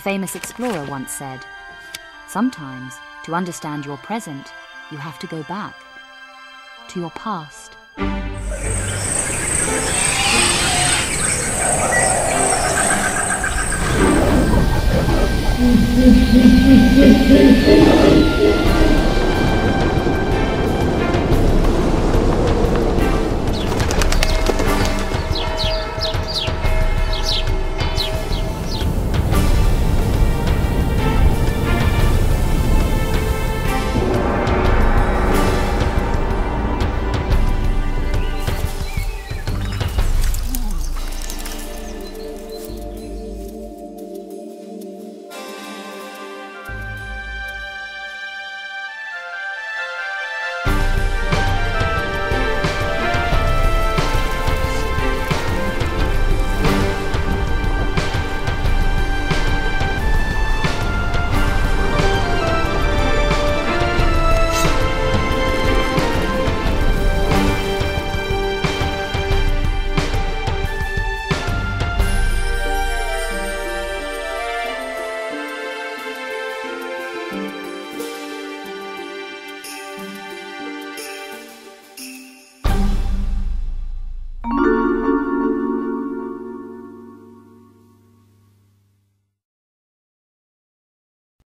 famous explorer once said, Sometimes, to understand your present, you have to go back to your past.